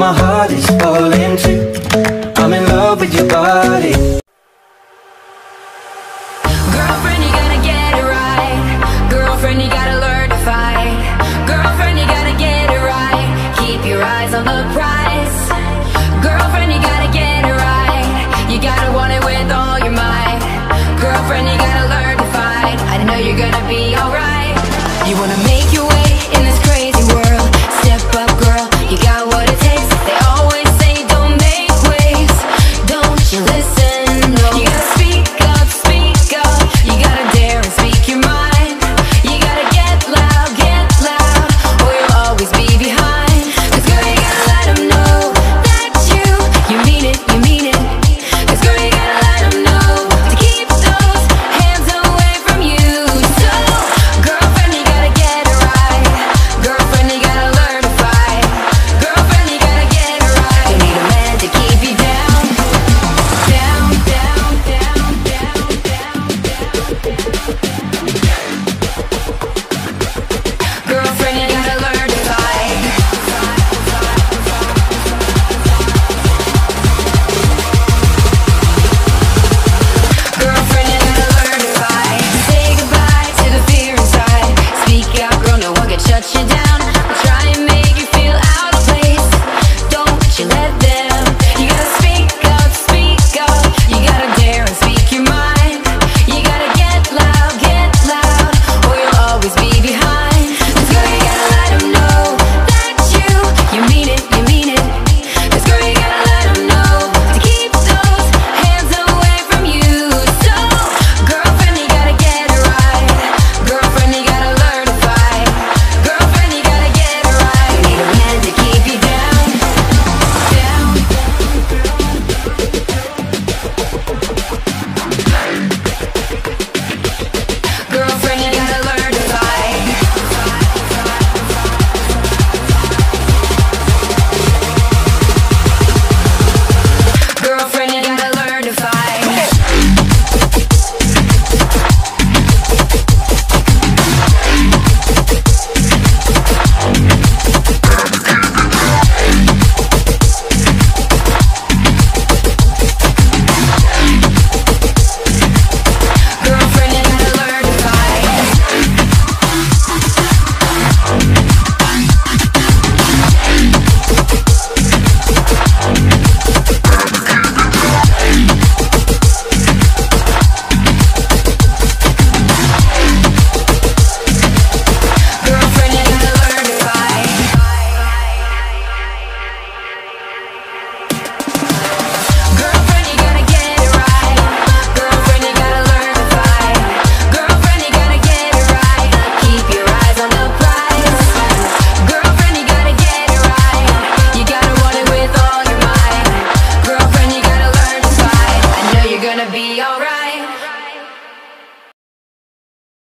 my heart is falling too. I'm in love with your body. Girlfriend, you gotta get it right. Girlfriend, you gotta learn to fight. Girlfriend, you gotta get it right. Keep your eyes on the prize Girlfriend, you gotta get it right. You gotta want it with all your might. Girlfriend, you gotta learn to fight. I know you're gonna be alright. You wanna make your way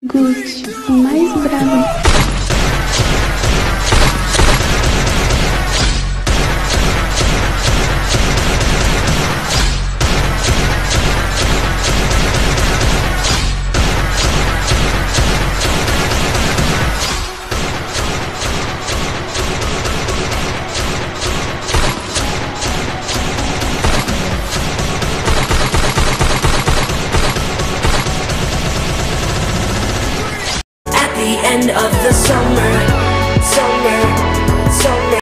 Gucci, o mais bravo. end of the summer, summer, summer.